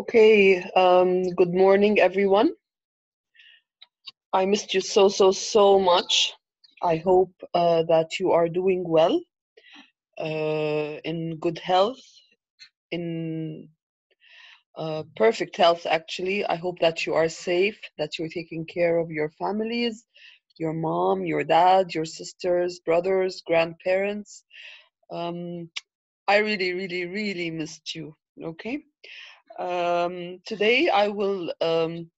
Okay, um, good morning, everyone. I missed you so, so, so much. I hope uh, that you are doing well, uh, in good health, in uh, perfect health, actually. I hope that you are safe, that you're taking care of your families, your mom, your dad, your sisters, brothers, grandparents. Um, I really, really, really missed you. Okay. Um, today I will um,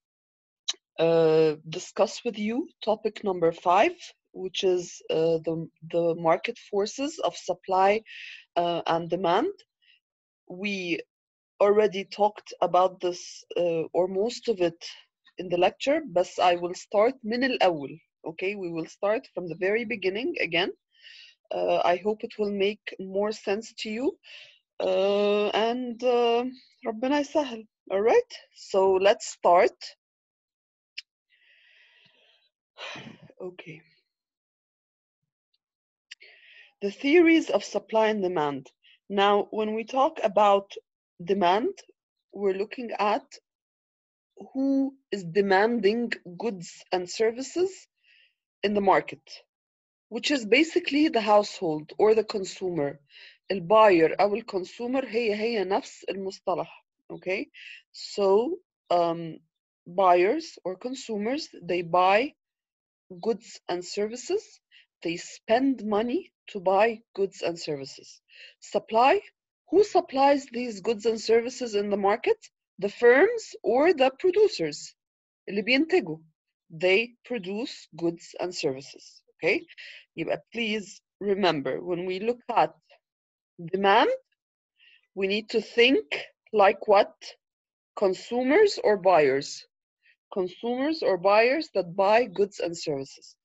uh, discuss with you topic number five, which is uh, the, the market forces of supply uh, and demand. We already talked about this uh, or most of it in the lecture, but I will start من الأول. Okay, we will start from the very beginning again. Uh, I hope it will make more sense to you. Uh, and uh, ربنا يسهل. All right, so let's start. Okay. The theories of supply and demand. Now, when we talk about demand, we're looking at who is demanding goods and services in the market, which is basically the household or the consumer. الباير أو الكونسومر هي هي نفس المصطلح. Okay, so um, buyers or consumers they buy goods and services. They spend money to buy goods and services. Supply, who supplies these goods and services in the market? The firms or the producers. اللي بينتجوا. They produce goods and services. Okay? يبقى please remember when we look at demand, we need to think like what? Consumers or buyers? consumers or buyers that buy goods and services.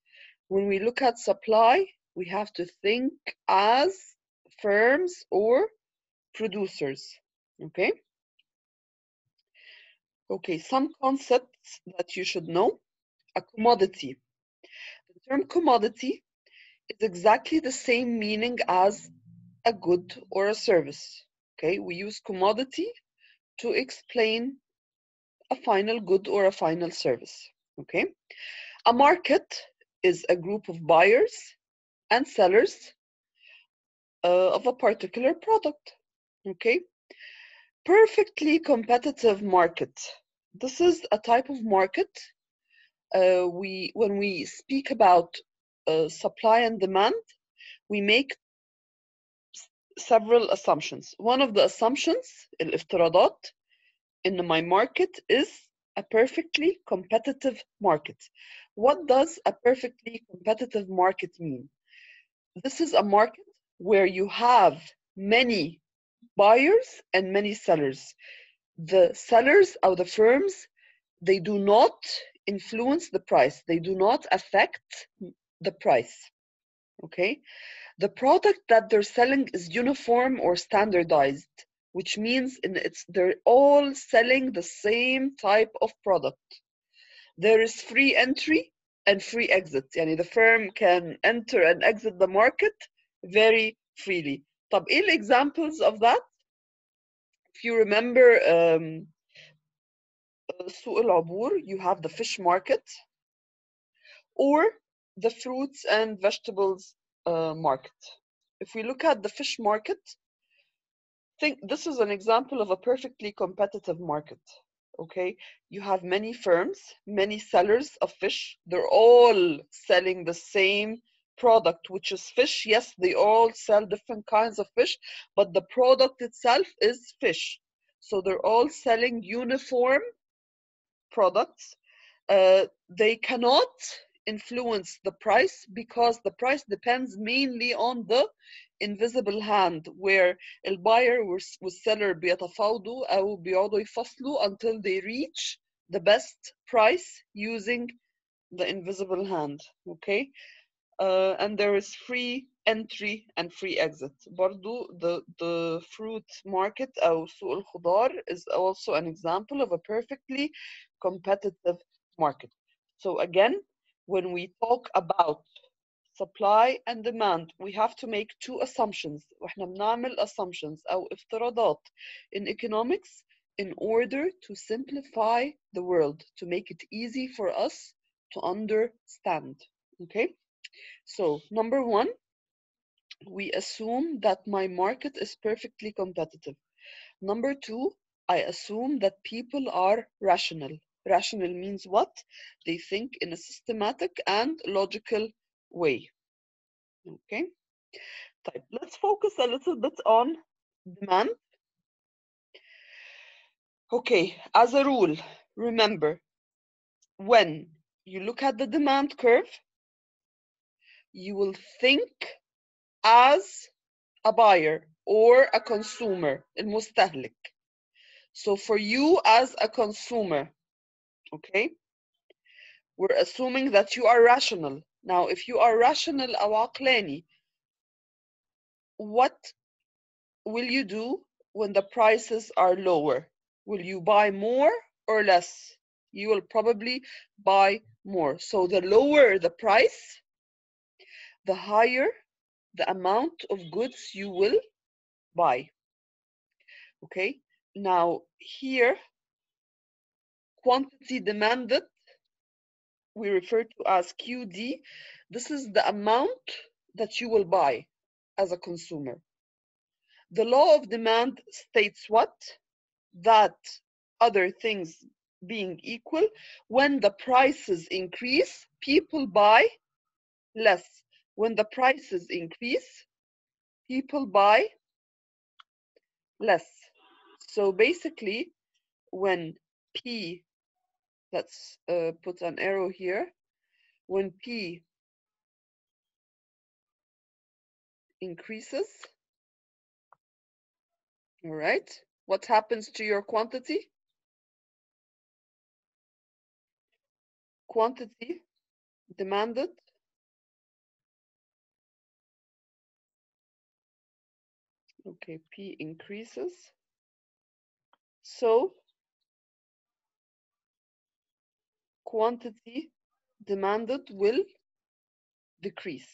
When we look at supply, we have to think as firms or producers. Okay? Okay, some concepts that you should know. A commodity. The term commodity is exactly the same meaning as a good or a service. Okay, we use commodity to explain a final good or a final service. Okay. A market is a group of buyers and sellers uh, of a particular product. Okay. Perfectly competitive market. This is a type of market. Uh, we when we speak about uh, supply and demand, we make several assumptions. One of the assumptions, الافتراضات, in my market is a perfectly competitive market. What does a perfectly competitive market mean? This is a market where you have many buyers and many sellers. The sellers or the firms, they do not influence the price. They do not affect the price. Okay? The product that they're selling is uniform or standardized which means in it's they're all selling the same type of product. There is free entry and free exit. Yani the firm can enter and exit the market very freely. طب ايه examples of that? If you remember um, سوق العبور, you have the fish market or the fruits and vegetables uh, market. If we look at the fish market, think this is an example of a perfectly competitive market okay? You have many firms many sellers of fish. They're all selling the same product which is fish. Yes they all sell different kinds of fish but the product itself is fish. So they're all selling uniform products. Uh, they cannot influence the price because the price depends mainly on the invisible hand where الباير والseller بيتفاوضوا أو بيقعدوا يفصلوا until they reach the best price using the invisible hand okay uh, and there is free entry and free exit برضو the, the fruit market أو سوق الخضار is also an example of a perfectly competitive market so again when we talk about supply and demand we have to make two assumptions واحنا بنعمل assumptions أو افتراضات in economics in order to simplify the world, to make it easy for us to understand. Okay, so number one, we assume that my market is perfectly competitive. Number two, I assume that people are rational. Rational means what? They think in a systematic and logical way. Okay, طيب, let's focus a little bit on demand. Okay, as a rule, remember when you look at the demand curve, you will think as a buyer or a consumer, المستهلك. So for you as a consumer, okay, we're assuming that you are rational. Now, if you are rational أو عقلاني, what will you do when the prices are lower? Will you buy more or less? You will probably buy more. So the lower the price, the higher the amount of goods you will buy. Okay, now here, quantity demanded, we refer to as QD. This is the amount that you will buy as a consumer. The law of demand states what? That other things being equal, when the prices increase, people buy less. When the prices increase, people buy less. So basically, when P, let's uh, put an arrow here, when P increases, all right, what happens to your quantity? Quantity demanded Okay, P increases. So quantity demanded will decrease.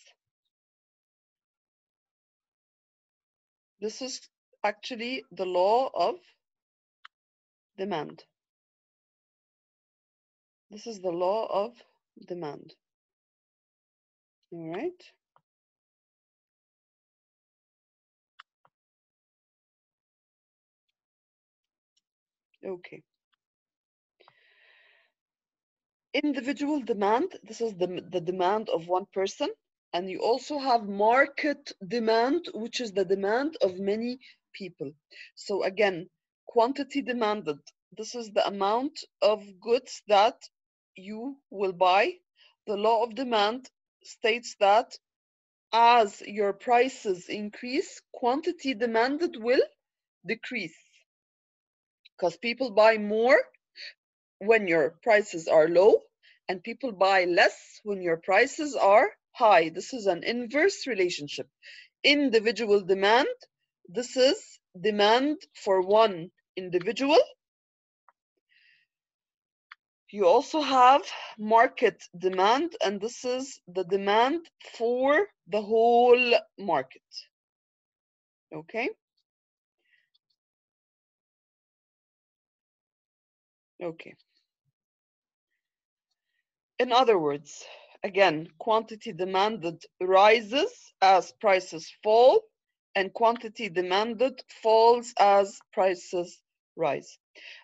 This is actually the law of demand. This is the law of demand. All right. Okay. Individual demand, this is the, the demand of one person. And you also have market demand, which is the demand of many people. So again, quantity demanded, this is the amount of goods that you will buy. The law of demand states that as your prices increase, quantity demanded will decrease because people buy more when your prices are low and people buy less when your prices are high. This is an inverse relationship. Individual demand, this is demand for one individual. You also have market demand, and this is the demand for the whole market. Okay? Okay. In other words, again, quantity demanded rises as prices fall, and quantity demanded falls as prices rise.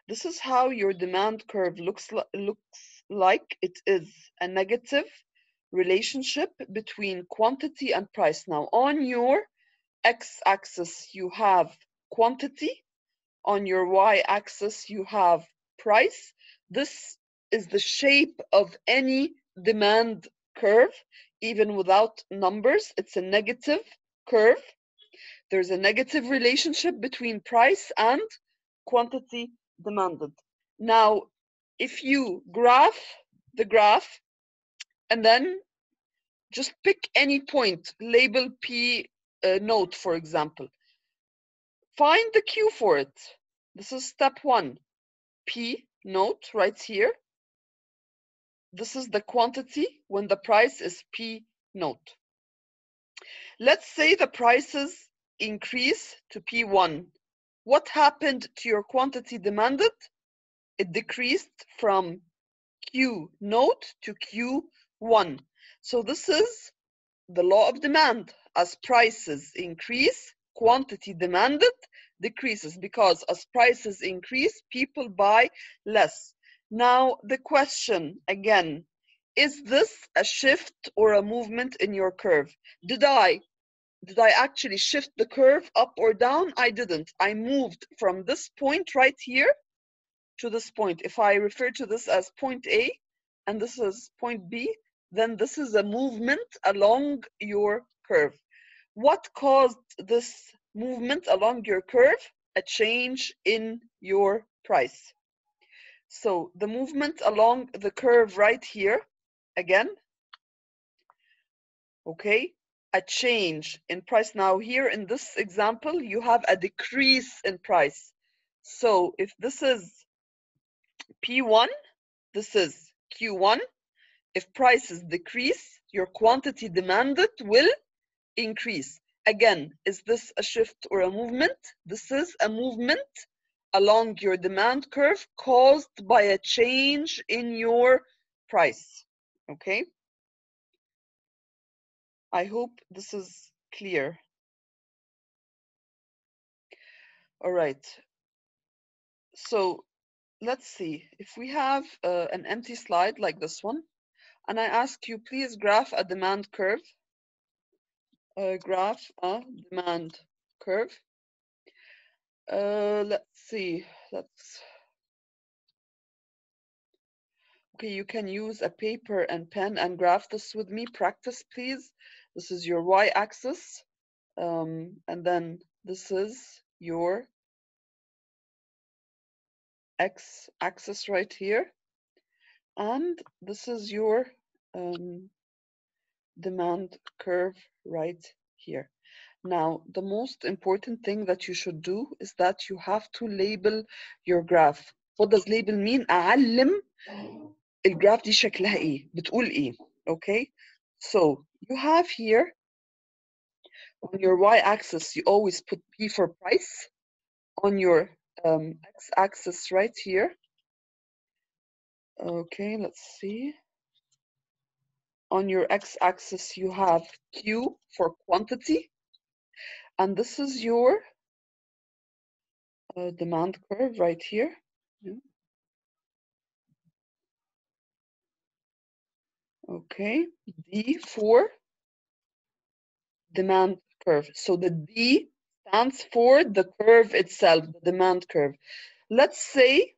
This is how your demand curve looks, li looks like. It is a negative relationship between quantity and price. Now, on your x-axis, you have quantity. On your y-axis, you have price. This is the shape of any demand curve, even without numbers. It's a negative curve. There's a negative relationship between price and quantity demanded. Now, if you graph the graph and then just pick any point, label P uh, note, for example, find the Q for it. This is step one. P note right here. This is the quantity when the price is P note. Let's say the prices increase to P1. what happened to your quantity demanded? It decreased from Q note to Q1. So this is the law of demand. As prices increase, quantity demanded decreases because as prices increase, people buy less. Now, the question again, is this a shift or a movement in your curve? Did I did I actually shift the curve up or down? I didn't. I moved from this point right here to this point. If I refer to this as point A and this is point B, then this is a movement along your curve. What caused this movement along your curve? A change in your price. So the movement along the curve right here, again, okay, a change in price. Now here in this example, you have a decrease in price. So if this is P1, this is Q1. If prices decrease, your quantity demanded will increase. Again, is this a shift or a movement? This is a movement along your demand curve caused by a change in your price. Okay? I hope this is clear. All right. So let's see if we have uh, an empty slide like this one, and I ask you please graph a demand curve. Uh, graph a demand curve. Uh, let's see. Let's. Okay, you can use a paper and pen and graph this with me. Practice, please. This is your y-axis, um, and then this is your x-axis right here, and this is your um, demand curve right here. Now, the most important thing that you should do is that you have to label your graph. What does label mean? أعلم الجراف دي شكلها إيه؟ بتقول إيه؟ Okay? So, you have here on your y-axis, you always put P for price. On your um, x-axis right here. Okay, let's see. On your x-axis, you have Q for quantity. And this is your uh, demand curve right here. Yeah. Okay, D for demand curve. So the D stands for the curve itself, the demand curve. Let's say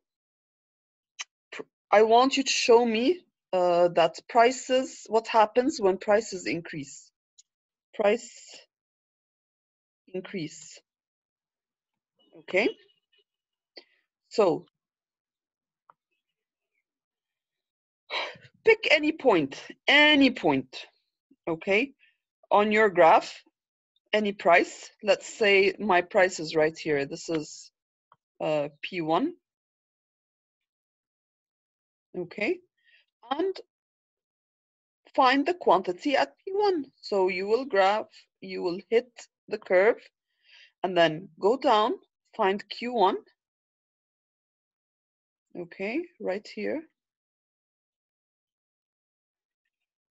I want you to show me uh, that prices, what happens when prices increase? Price increase. Okay. So pick any point, any point, okay, on your graph, any price. Let's say my price is right here. This is uh, P1. Okay. And find the quantity at P1. So you will graph, you will hit the curve and then go down, find Q1. Okay, right here.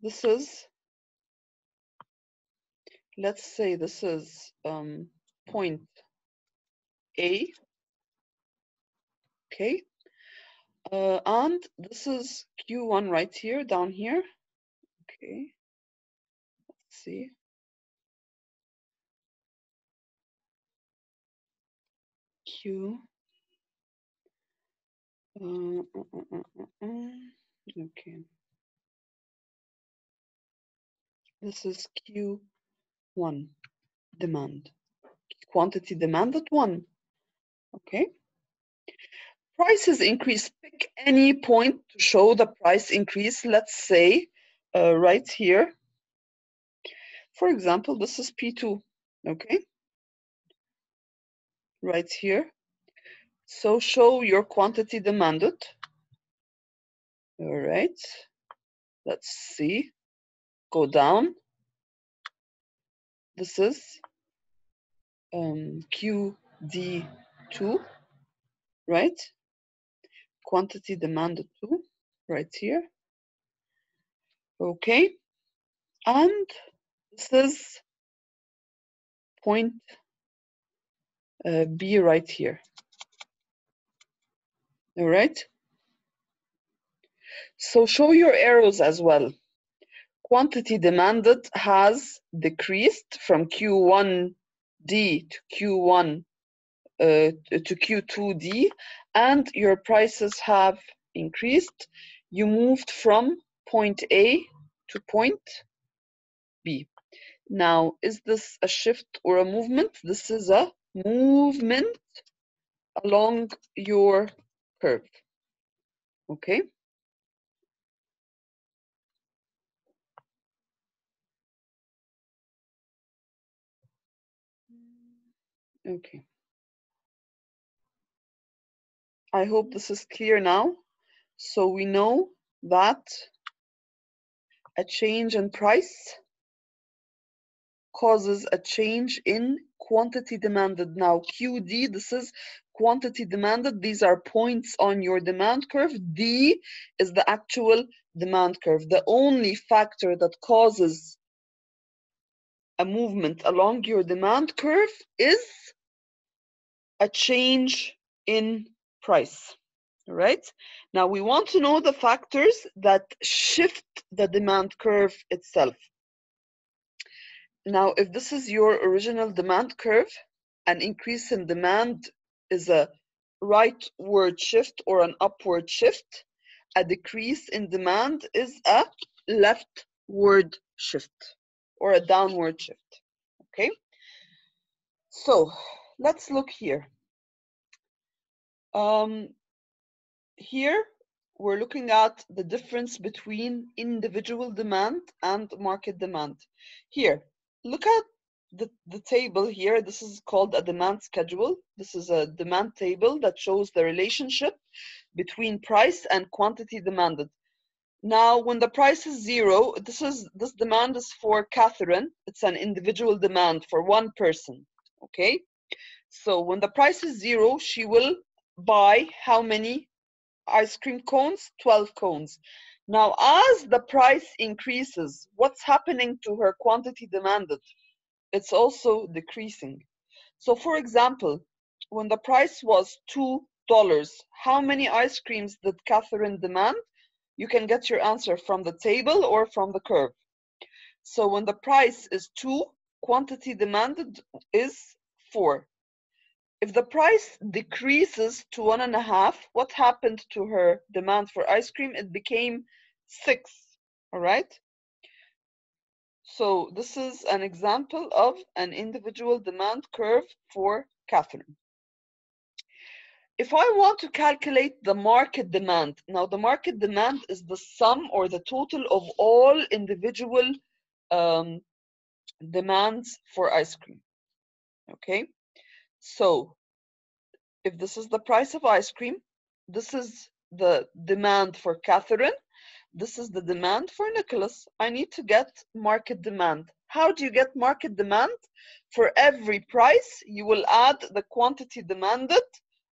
This is, let's say this is um, point A. Okay. Uh, and this is Q1 right here, down here. Okay. Let's see. Q. Uh, uh, uh, okay. This is Q1 demand. Quantity demanded one. Okay. Prices increase. Pick any point to show the price increase. Let's say uh, right here. For example, this is P2. Okay. Right here. So show your quantity demanded. All right. Let's see. Go down. This is um, QD 2, right? Quantity demanded 2, right here. Okay. And this is point uh, B right here. All right. So show your arrows as well. Quantity demanded has decreased from Q1D to Q1 uh, to Q2D, and your prices have increased. You moved from point A to point B. Now, is this a shift or a movement? This is a movement along your curve. Okay. Okay. I hope this is clear now. So we know that a change in price causes a change in quantity demanded. Now QD, this is quantity demanded. These are points on your demand curve. D is the actual demand curve. The only factor that causes a movement along your demand curve is a change in price. Right? Now we want to know the factors that shift the demand curve itself. Now, if this is your original demand curve, an increase in demand is a rightward shift or an upward shift. A decrease in demand is a leftward shift or a downward shift. Okay? So let's look here. Um, here we're looking at the difference between individual demand and market demand. Here, look at the, the table here. This is called a demand schedule. This is a demand table that shows the relationship between price and quantity demanded. Now, when the price is zero, this is this demand is for Catherine. It's an individual demand for one person. Okay. So when the price is zero, she will buy how many ice cream cones? 12 cones. Now, as the price increases, what's happening to her quantity demanded? It's also decreasing. So, for example, when the price was $2, how many ice creams did Catherine demand? You can get your answer from the table or from the curve. So, when the price is 2, quantity demanded is 4. If the price decreases to one and a half, what happened to her demand for ice cream? It became six, all right? So this is an example of an individual demand curve for Catherine. If I want to calculate the market demand, now the market demand is the sum or the total of all individual um, demands for ice cream, okay? So if this is the price of ice cream, this is the demand for Catherine, this is the demand for Nicholas. I need to get market demand. How do you get market demand? For every price, you will add the quantity demanded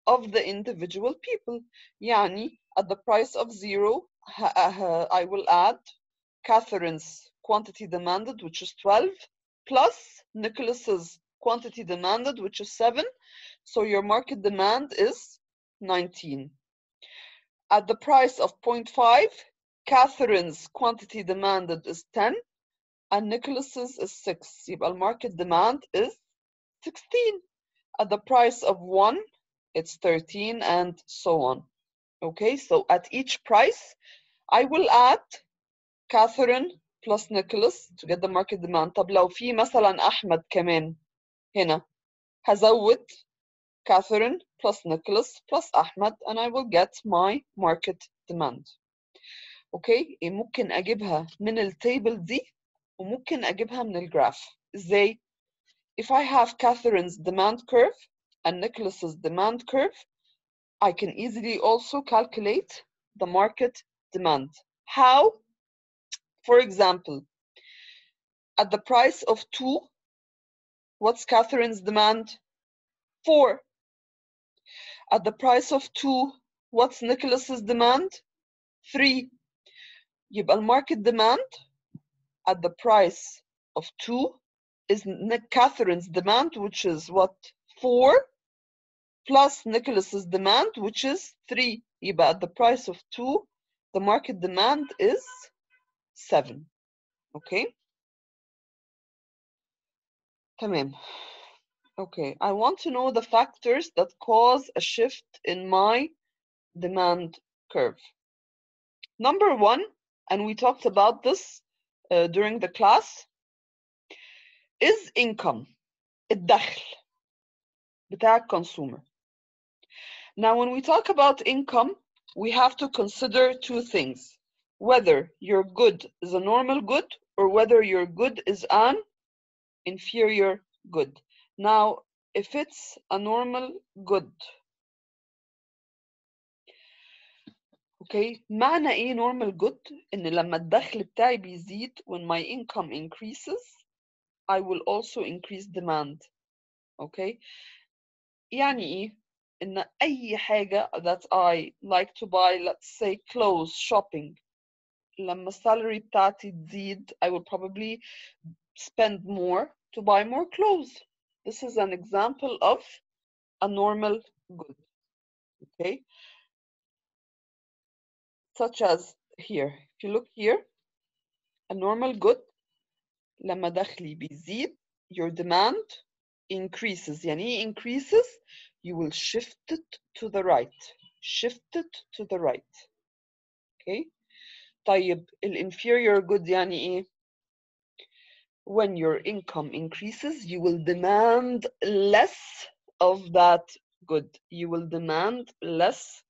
of the individual people. Yani, at the price of zero, I will add Catherine's quantity demanded, which is 12, plus Nicholas's quantity demanded, which is 7. So your market demand is 19. At the price of 0.5, Catherine's quantity demanded is 10 and Nicholas's is 6. يبقى market demand is 16. At the price of 1, it's 13 and so on. Okay, so at each price, I will add Catherine plus Nicholas to get the market demand. طب لو في مثلا أحمد كمان هنا هزود Catherine plus Nicholas plus Ahmed and I will get my market demand. اوكي ممكن اجيبها من التيبل دي وممكن اجيبها من الجراف ازاي if I have Catherine's demand curve and Nicholas's demand curve I can easily also calculate the market demand how for example at the price of 2 what's Catherine's demand 4 at the price of 2 what's Nicholas's demand 3 يبقى المارket demand at the price of 2 is Catherine's demand which is what 4 plus Nicholas's demand which is 3 يبقى at the price of 2 the market demand is 7 okay تمام okay I want to know the factors that cause a shift in my demand curve number one and we talked about this uh, during the class is income الدخل بتاع consumer now when we talk about income we have to consider two things whether your good is a normal good or whether your good is an inferior good now if it's a normal good okay معنى ايه normal good ان لما الدخل بتاعي بيزيد when my income increases I will also increase demand okay يعني ايه ان اي حاجة that I like to buy let's say clothes shopping لما السالري بتاعتي تزيد I will probably spend more to buy more clothes this is an example of a normal good okay such as here if you look here a normal good لما دخلي بيزيد your demand increases يعني ايه increases you will shift it to the right shift it to the right okay طيب inferior good يعني ايه when your income increases you will demand less of that good you will demand less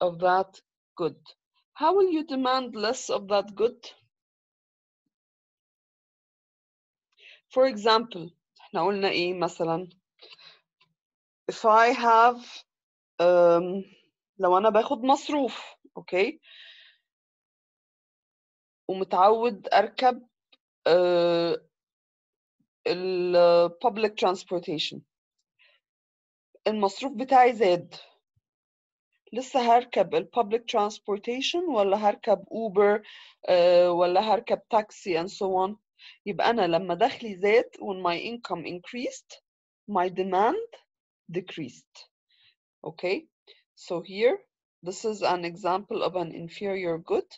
of that good how will you demand less of that good for example احنا قلنا ايه مثلا if I have um, لو انا باخد مصروف اوكي ومتعود اركب uh, ال public transportation المصروف بتاعي زاد لسه هركب ال public transportation ولا هركب اوبر uh, ولا هركب تاكسي and so on يبقى أنا لما دخلي زاد when my income increased my demand decreased okay so here this is an example of an inferior good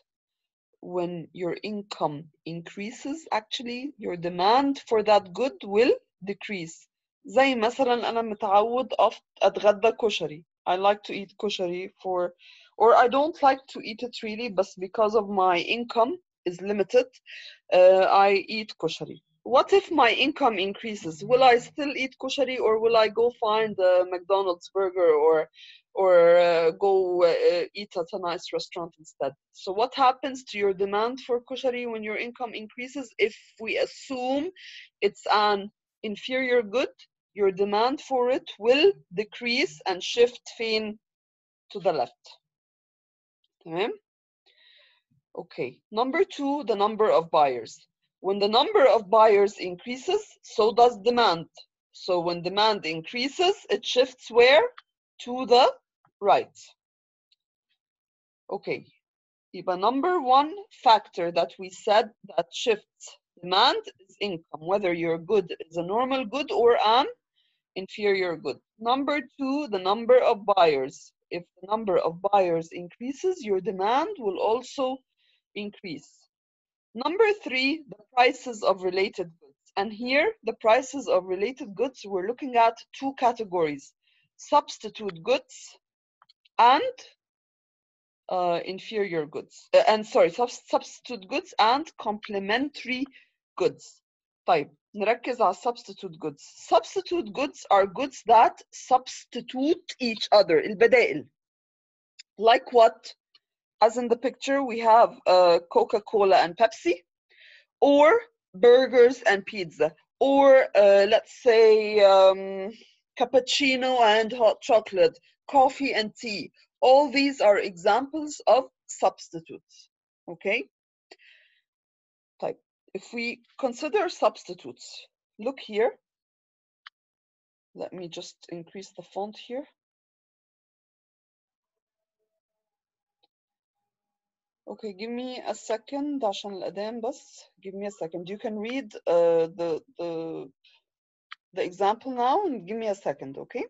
when your income increases actually your demand for that good will decrease زي مثلا أنا متعود اتغدى كشري I like to eat koshari for, or I don't like to eat it really, but because of my income is limited, uh, I eat koshari. What if my income increases? Will I still eat koshari or will I go find a McDonald's burger, or or uh, go uh, eat at a nice restaurant instead? So what happens to your demand for koshari when your income increases? If we assume it's an inferior good your demand for it will decrease and shift fin to the left. Tamam? Okay, number two, the number of buyers. When the number of buyers increases, so does demand. So when demand increases, it shifts where? To the right. Okay, يبقى number one factor that we said that shifts demand is income, whether your good is a normal good or an inferior good. Number two, the number of buyers. If the number of buyers increases, your demand will also increase. Number three, the prices of related goods. And here, the prices of related goods, we're looking at two categories, substitute goods and uh, inferior goods, uh, and sorry, sub substitute goods and complementary goods. Type. نركز على substitute goods. Substitute goods are goods that substitute each other, البدائل. Like what? As in the picture, we have uh, Coca-Cola and Pepsi, or burgers and pizza, or uh, let's say um, cappuccino and hot chocolate, coffee and tea. All these are examples of substitutes. Okay? if we consider substitutes, look here. Let me just increase the font here. Okay, give me a second Dashan الأدام Give me a second. You can read uh, the, the, the example now and give me a second, okay?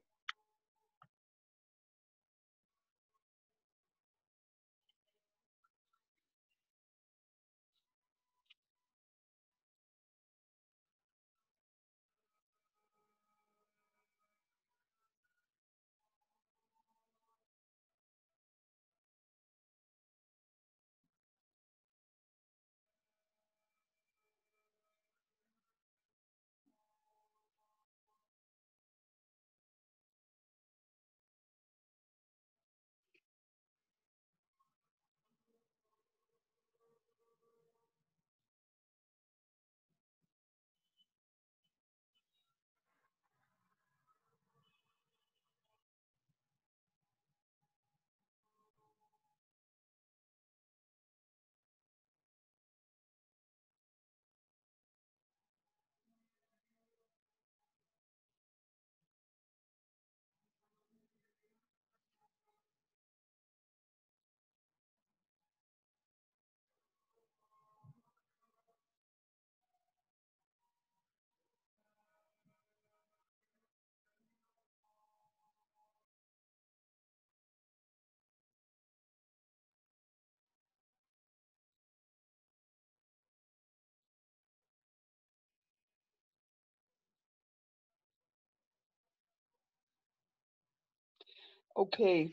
Okay.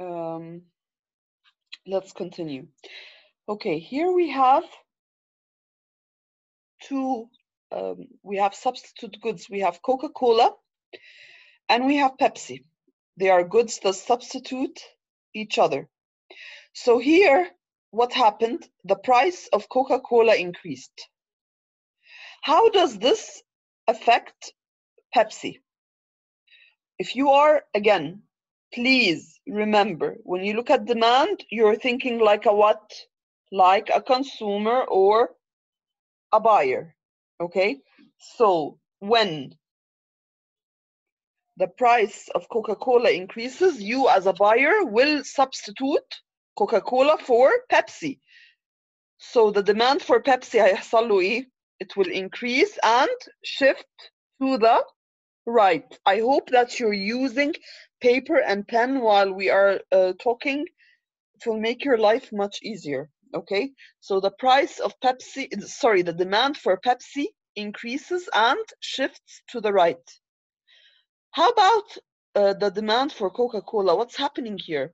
Um, let's continue. Okay, here we have two um, we have substitute goods. We have Coca-Cola and we have Pepsi. They are goods that substitute each other. So here, what happened? The price of Coca-Cola increased. How does this affect Pepsi? If you are, again, please remember when you look at demand, you're thinking like a what? Like a consumer or a buyer. Okay? So when the price of Coca Cola increases, you as a buyer will substitute Coca Cola for Pepsi. So the demand for Pepsi it will increase and shift to the right. I hope that you're using paper and pen while we are uh, talking. It will make your life much easier. Okay, so the price of Pepsi, sorry, the demand for Pepsi increases and shifts to the right. How about uh, the demand for Coca-Cola? What's happening here?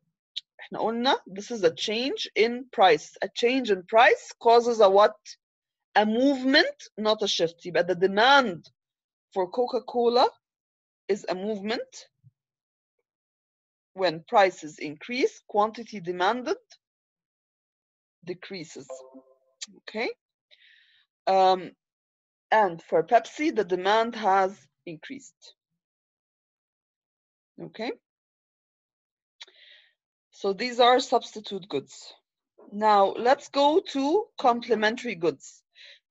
احنا قلنا this is a change in price. A change in price causes a what? A movement, not a shift. يبقى the demand for Coca-Cola is a movement. when prices increase, quantity demanded decreases. Okay? Um, and for Pepsi, the demand has increased. Okay? So these are substitute goods. Now let's go to complementary goods.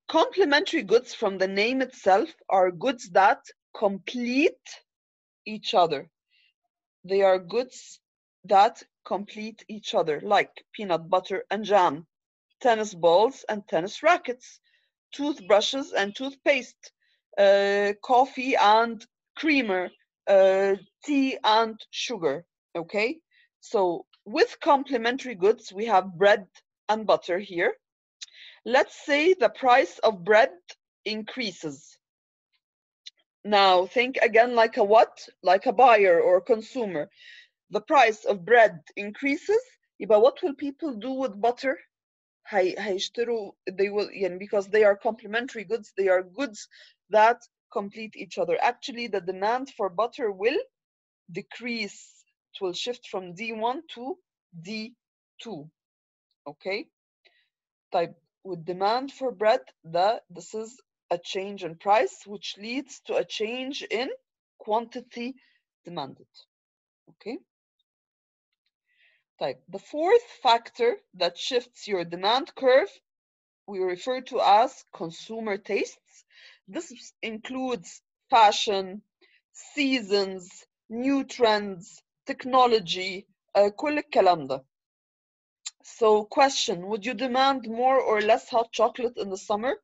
Complementary goods from the name itself are goods that complete each other. They are goods that complete each other, like peanut butter and jam, tennis balls and tennis rackets, toothbrushes and toothpaste, uh, coffee and creamer, uh, tea and sugar. Okay, so with complementary goods, we have bread and butter here. Let's say the price of bread increases. Now think again like a what? Like a buyer or consumer. The price of bread increases. يبقى what will people do with butter? هي, هيشتروا they will يعني because they are complementary goods they are goods that complete each other actually the demand for butter will decrease it will shift from D1 to D2 okay type with demand for bread the this is a change in price which leads to a change in quantity demanded okay type the fourth factor that shifts your demand curve we refer to as consumer tastes this includes fashion seasons new trends technology uh, كل الكلام ده So question, would you demand more or less hot chocolate in the summer?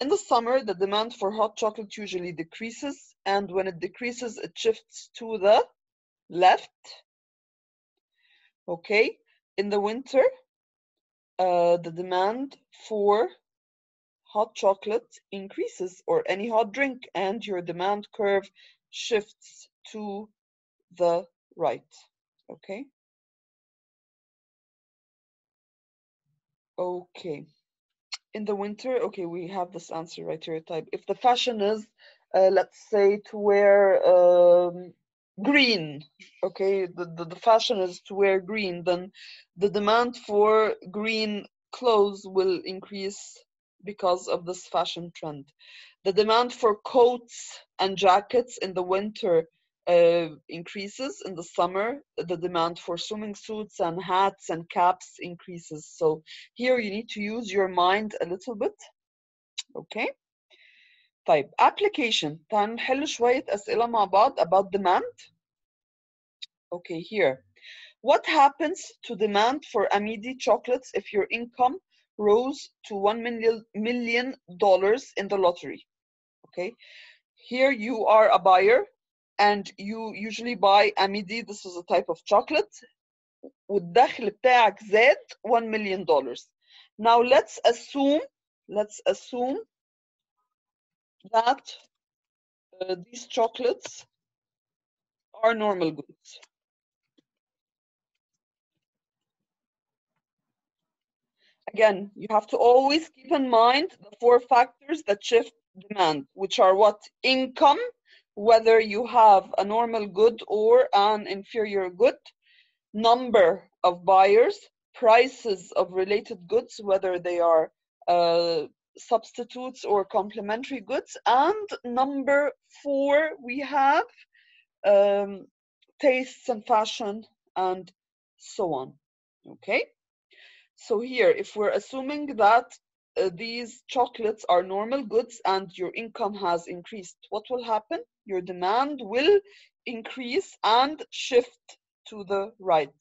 In the summer, the demand for hot chocolate usually decreases, and when it decreases, it shifts to the left. Okay. In the winter, uh, the demand for hot chocolate increases or any hot drink, and your demand curve shifts to the right. Okay. Okay. In the winter, okay, we have this answer right here. Type if the fashion is, uh, let's say, to wear um, green. Okay, the, the the fashion is to wear green. Then the demand for green clothes will increase because of this fashion trend. The demand for coats and jackets in the winter uh, increases. In the summer, the demand for swimming suits and hats and caps increases. So here you need to use your mind a little bit. Okay. طيب application تعال نحل شوية أسئلة مع بعض about demand. Okay, here. What happens to demand for Amidi chocolates if your income rose to one million million dollars in the lottery? Okay, here you are a buyer and you usually buy Amidi. This is a type of chocolate. والدخل بتاعك زاد 1 million dollars. Now let's assume let's assume that uh, these chocolates are normal goods. Again, you have to always keep in mind the four factors that shift demand, which are what? Income, whether you have a normal good or an inferior good, number of buyers, prices of related goods, whether they are uh, substitutes or complementary goods, and number four, we have um, tastes and fashion and so on. Okay? So here, if we're assuming that uh, these chocolates are normal goods and your income has increased, what will happen? Your demand will increase and shift to the right.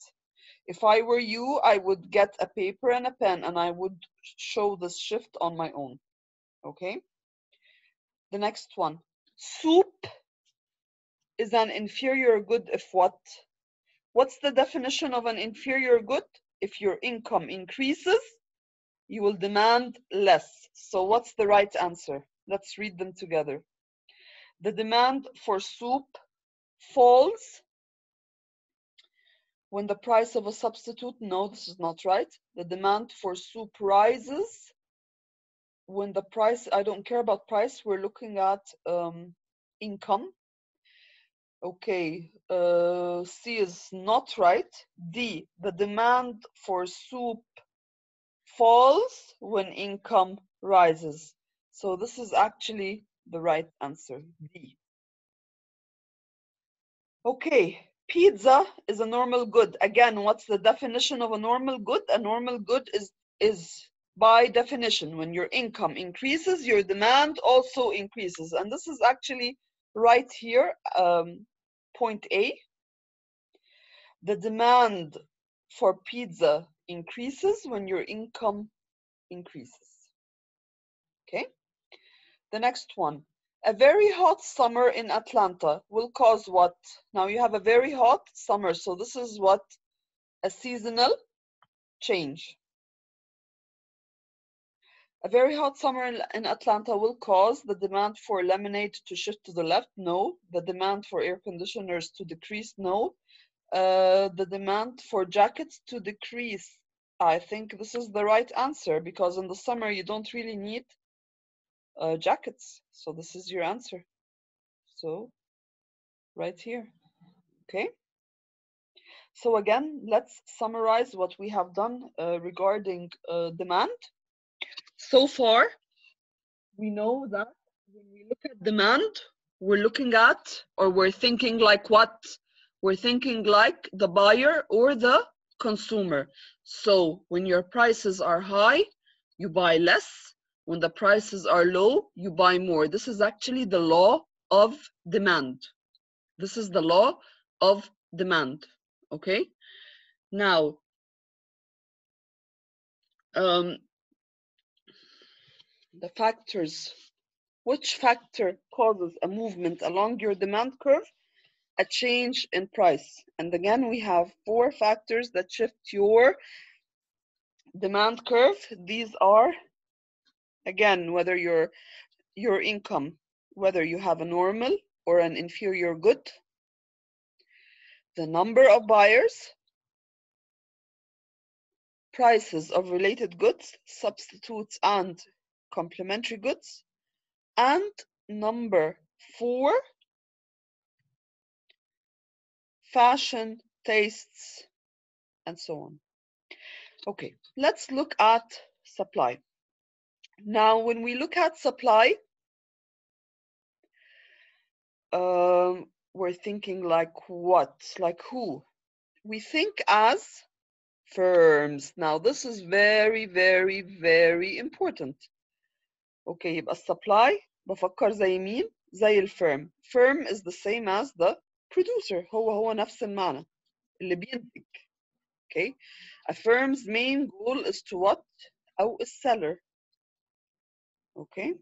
If I were you, I would get a paper and a pen and I would show this shift on my own. Okay? The next one. Soup is an inferior good if what? What's the definition of an inferior good? If your income increases, you will demand less. So what's the right answer? Let's read them together. The demand for soup falls when the price of a substitute, no, this is not right. The demand for soup rises when the price, I don't care about price, we're looking at um, income. Okay, uh, C is not right. D, the demand for soup falls when income rises. So this is actually the right answer, D. Okay, pizza is a normal good. Again, what's the definition of a normal good? A normal good is, is by definition, when your income increases, your demand also increases. And this is actually right here, um, point A. The demand for pizza increases when your income increases. Okay. The next one. A very hot summer in Atlanta will cause what? Now you have a very hot summer. So this is what? A seasonal change. A very hot summer in, Atlanta will cause the demand for lemonade to shift to the left. No. The demand for air conditioners to decrease. No. Uh, the demand for jackets to decrease. I think this is the right answer because in the summer you don't really need uh, jackets. So this is your answer. So right here. Okay. So again, let's summarize what we have done uh, regarding uh, demand. So far, we know that when we look at demand, we're looking at or we're thinking like what? We're thinking like the buyer or the consumer. So when your prices are high, you buy less. When the prices are low, you buy more. This is actually the law of demand. This is the law of demand. Okay. Now, um, the factors which factor causes a movement along your demand curve a change in price. And again we have four factors that shift your demand curve. These are again whether your your income whether you have a normal or an inferior good the number of buyers prices of related goods substitutes and complementary goods and number four fashion tastes and so on okay let's look at supply now when we look at supply um, we're thinking like what like who we think as firms now this is very very very important اوكي يبقى السبلاي بفكر زي مين زي الفيرم firm is the same as the producer هو هو نفس المعنى اللي بينتج okay a firm's main goal is to what أو السيلر okay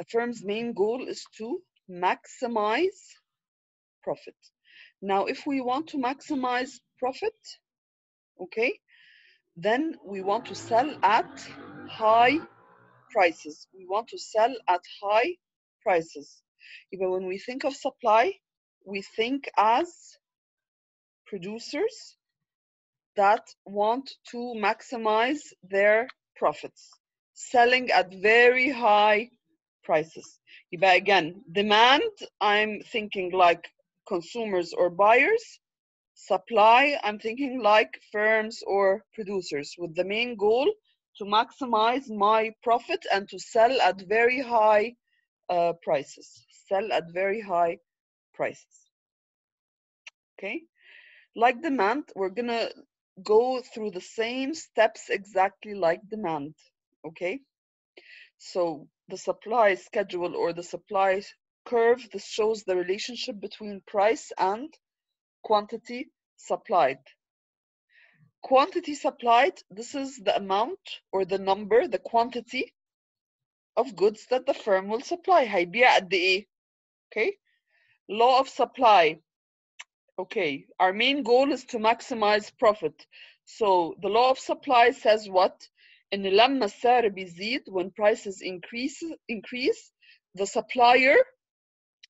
a firm's main goal is to maximize profit now if we want to maximize profit okay then we want to sell at high prices. We want to sell at high prices. Even when we think of supply, we think as producers that want to maximize their profits, selling at very high prices. But again, demand, I'm thinking like consumers or buyers. Supply, I'm thinking like firms or producers with the main goal to maximize my profit and to sell at very high uh, prices. Sell at very high prices. Okay, like demand, we're gonna go through the same steps exactly like demand. Okay, so the supply schedule or the supply curve, this shows the relationship between price and quantity supplied quantity supplied, this is the amount or the number, the quantity of goods that the firm will supply. هيبيع قد إيه? Okay. Law of supply. Okay. Our main goal is to maximize profit. So the law of supply says what? إن لما السعر بيزيد when prices increase increase the supplier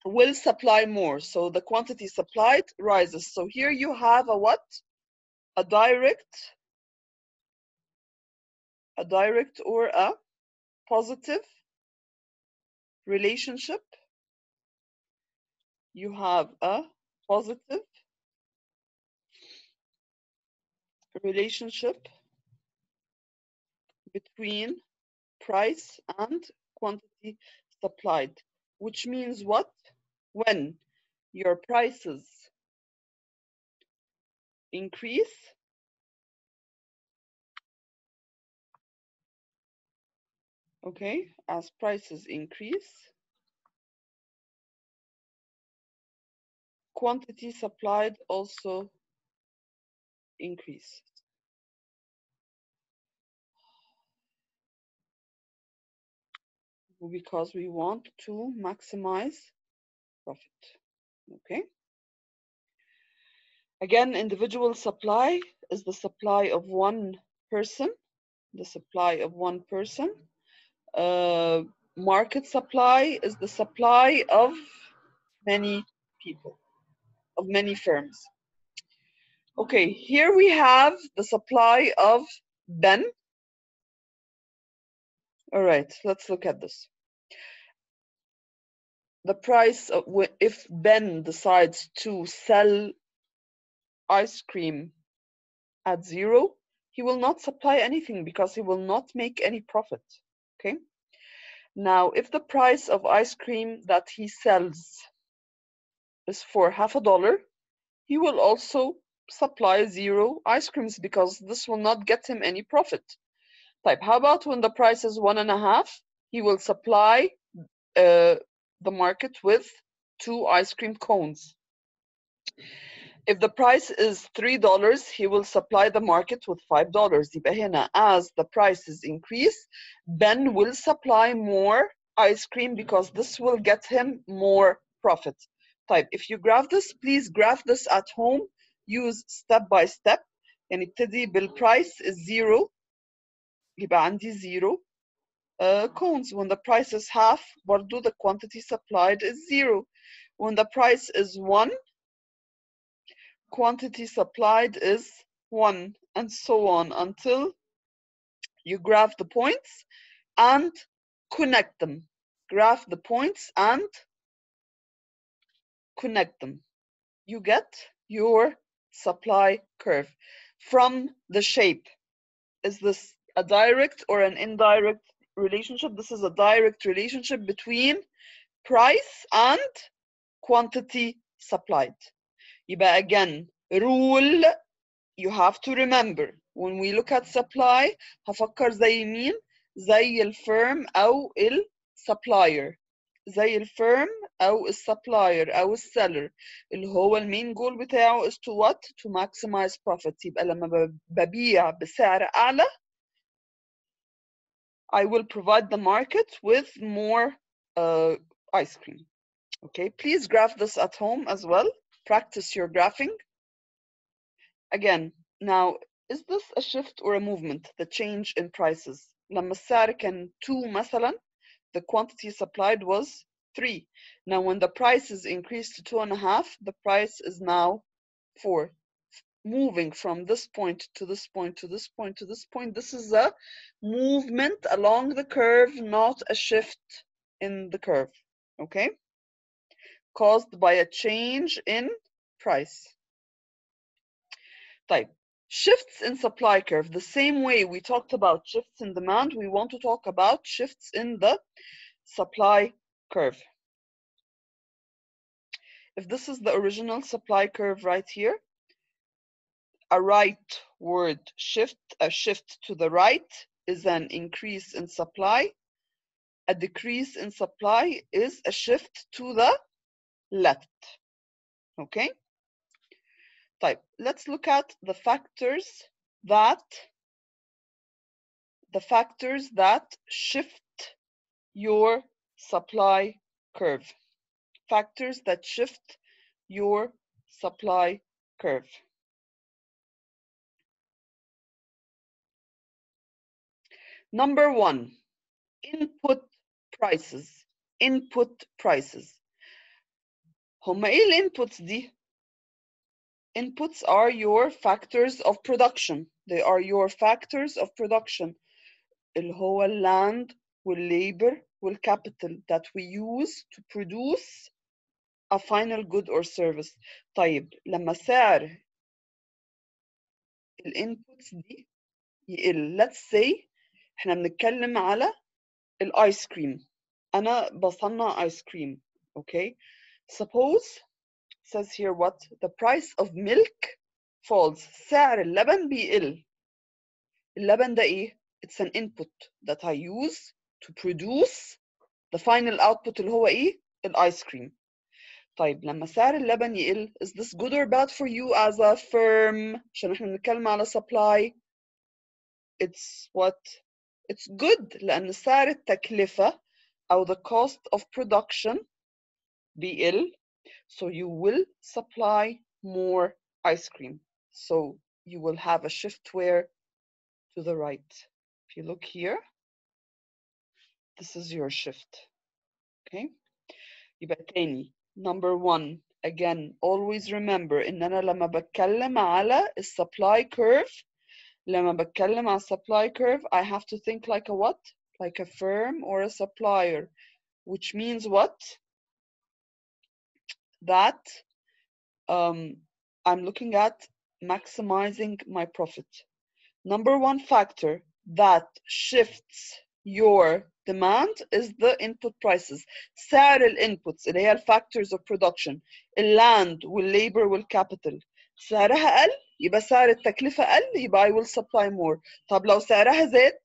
will supply more. So the quantity supplied rises. So here you have a what? a direct a direct or a positive relationship you have a positive relationship between price and quantity supplied which means what? When your prices increase okay as prices increase quantity supplied also increase because we want to maximize profit okay Again, individual supply is the supply of one person, the supply of one person. Uh, market supply is the supply of many people, of many firms. Okay, here we have the supply of Ben. All right, let's look at this. The price of if Ben decides to sell ice cream at zero, he will not supply anything because he will not make any profit. Okay. Now, if the price of ice cream that he sells is for half a dollar, he will also supply zero ice creams because this will not get him any profit. Type, how about when the price is one and a half, he will supply uh, the market with two ice cream cones. if the price is $3 he will supply the market with $5 يبقى هنا as the prices increase Ben will supply more ice cream because this will get him more profit طيب if you graph this please graph this at home use step by step يعني ابتدي بالprice is zero يبقى عندي zero uh, cones when the price is half برضو the quantity supplied is zero when the price is one quantity supplied is one and so on until you graph the points and connect them. Graph the points and connect them. You get your supply curve. From the shape. Is this a direct or an indirect relationship? This is a direct relationship between price and quantity supplied يبقى again rule you have to remember when we look at supply هفكر زي مين زي الفيرم او السبلاير زي الفيرم او السبلاير او السيلر اللي هو المين جول بتاعه is to what to maximize profit يبقى لما ببيع بسعر اعلى I will provide the market with more uh, ice cream okay please graph this at home as well practice your graphing again now is this a shift or a movement the change in prices لما السعر كان 2 مثلا the quantity supplied was 3 now when the prices increased to two and a half the price is now 4 moving from this point to this point to this point to this point this is a movement along the curve not a shift in the curve okay Caused by a change in price. Type shifts in supply curve the same way we talked about shifts in demand we want to talk about shifts in the supply curve. If this is the original supply curve right here a rightward shift a shift to the right is an increase in supply. A decrease in supply is a shift to the left. Okay? Type. Let's look at the factors that the factors that shift your supply curve. Factors that shift your supply curve. Number one, input prices. Input prices. هما ايه الانبوتس دي inputs are your factors of production they are your factors of production اللي هو land والlabor والcapital that we use to produce a final good or service طيب لما سعر الانبوتس دي يقل let's say احنا بنتكلم على الايس كريم انا بصنع ايس كريم okay suppose says here what the price of milk falls سعر اللبن بيقل اللبن ده ايه it's an input that I use to produce the final output اللي هو ايه الايس كريم طيب لما سعر اللبن يقل is this good or bad for you as a firm عشان احنا بنتكلم على supply it's what it's good لأن سعر التكلفة أو the cost of production بيقل so you will supply more ice cream so you will have a shift where to the right if you look here this is your shift okay يبقى تاني number one again always remember ان انا لما بتكلم على supply curve لما بتكلم على supply curve I have to think like a what like a firm or a supplier which means what that um, I'm looking at maximizing my profit. Number one factor that shifts your demand is the input prices. سعر الانبوتس اللي هي الفاكتورز of production اللاند والليبر والكابيتال سعرها قل يبقى سعر التكلفة قل يبقى I will supply more طب لو سعرها زاد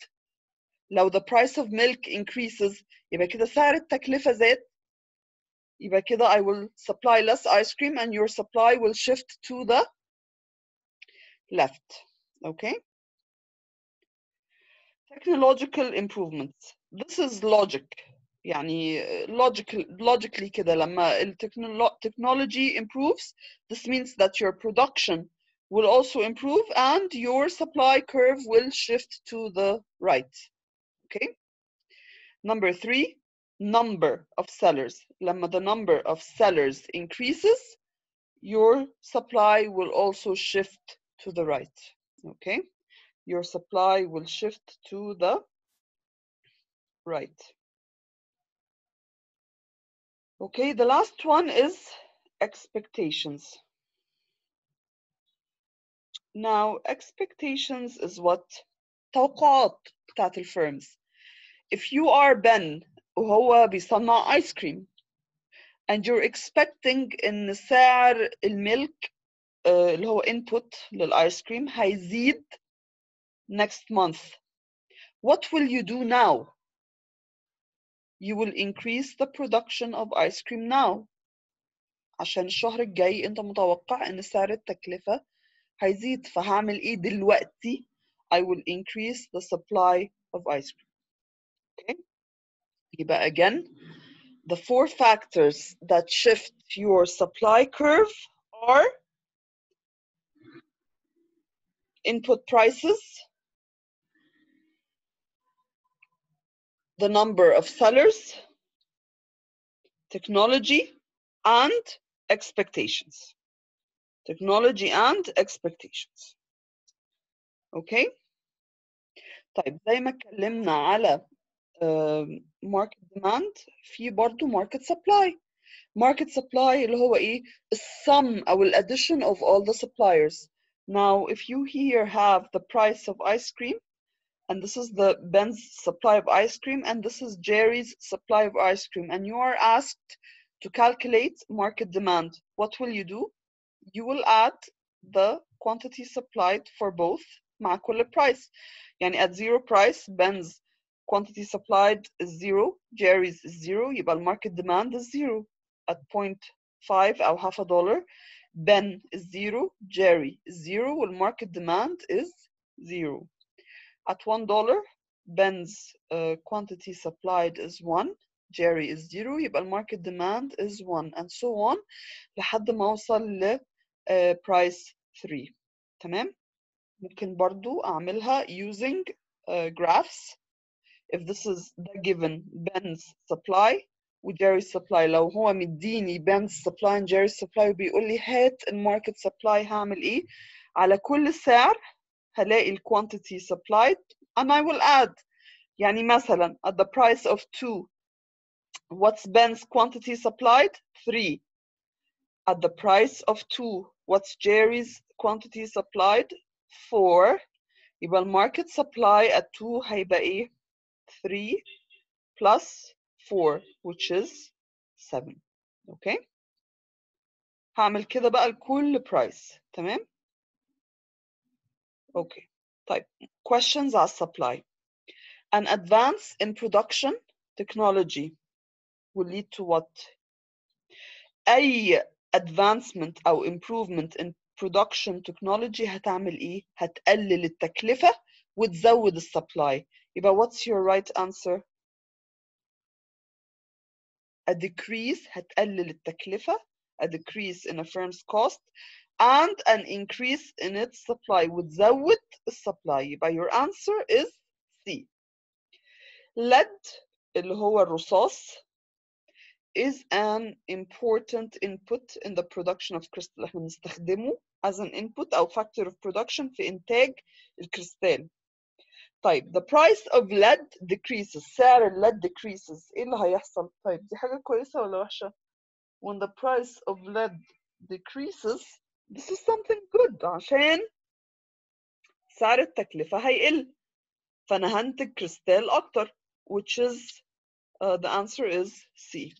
لو the price of milk increases يبقى كده سعر التكلفة زاد يبقى كده I will supply less ice cream and your supply will shift to the left okay technological improvements this is logic يعني logical logically كده لما ال technology improves this means that your production will also improve and your supply curve will shift to the right okay number 3 number of sellers لما the number of sellers increases your supply will also shift to the right okay your supply will shift to the right okay the last one is expectations now expectations is what توقعات بتاعت الفيرمز if you are Ben وهو بيصنع ايس كريم and you're expecting ان سعر الميلك uh, اللي هو input للايس كريم هيزيد next month what will you do now you will increase the production of ice cream now عشان الشهر الجاي انت متوقع ان سعر التكلفة هيزيد فهعمل ايه دلوقتي I will increase the supply of ice cream okay يبقى again the four factors that shift your supply curve are input prices, the number of sellers, technology, and expectations. Technology and expectations. Okay? طيب زي ما اتكلمنا على ماركت ديماند في برضه ماركت سبلاي ماركت سبلاي اللي هو ايه السم او الاديشن of all the suppliers now if you here have the price of ice cream and this is the Ben's supply of ice cream and this is Jerry's supply of ice cream and you are asked to calculate market demand what will you do you will add the quantity supplied for both مع كل price يعني at zero price Ben's quantity supplied is zero, Jerry's is zero, يبقى market demand is zero. At 0.5 أو half a dollar, Ben is zero, Jerry is zero, market demand is zero. At one dollar, Ben's uh, quantity supplied is one, Jerry is zero, يبقى market demand is one, and so on لحد ما أوصل ل uh, price 3. تمام؟ ممكن برضو أعملها using uh, graphs if this is the given Ben's supply وجيري's supply لو هو مديني Ben's supply and Jerry's supply وبيقول لي هات الماركت supply هعمل ايه على كل سعر هلاقي ال quantity supplied and I will add يعني مثلا at the price of 2 what's Ben's quantity supplied 3 at the price of 2 what's Jerry's quantity supplied 4 يبقى الماركت supply at 2 هيبقى ايه 3 plus 4 which is 7 okay هعمل كده بقى لكل price تمام okay طيب questions على supply an advance in production technology will lead to what أي advancement أو improvement in production technology هتعمل إيه؟ هتقلل التكلفة وتزود السبلاي يبقى what's your right answer a decrease هتقلل التكلفة a decrease in a firm's cost and an increase in its supply وتزود السبلاي يبقى your answer is C lead اللي هو الرصاص is an important input in the production of crystal احنا بنستخدمه as an input أو factor of production في إنتاج الكريستال طيب the price of lead decreases سعر الليد decreases ايه اللي هيحصل طيب دي حاجة كويسة ولا وحشة when the price of lead decreases this is something good عشان سعر التكلفة هيقل فأنا هنتج كريستال أكتر which is uh, the answer is C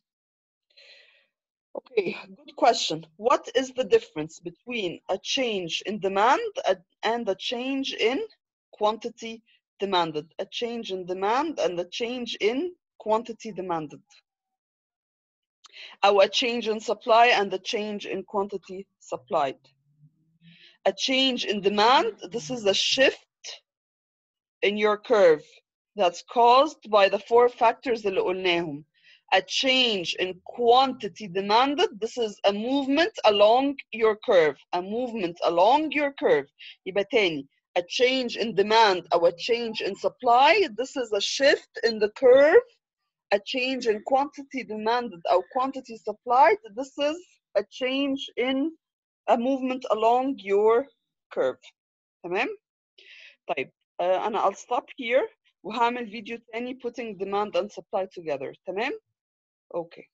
Okay, good question. What is the difference between a change in demand and a change in quantity demanded? A change in demand and a change in quantity demanded. أو a change in supply and a change in quantity supplied. A change in demand, this is a shift in your curve that's caused by the four factors اللي قلناهم. A change in quantity demanded, this is a movement along your curve. A movement along your curve. يبقى تاني, a change in demand or a change in supply, this is a shift in the curve. A change in quantity demanded or quantity supplied, this is a change in a movement along your curve. تمام؟ طيب uh, أنا I'll stop here وهعمل فيديو تاني putting demand and supply together. تمام؟ Okay.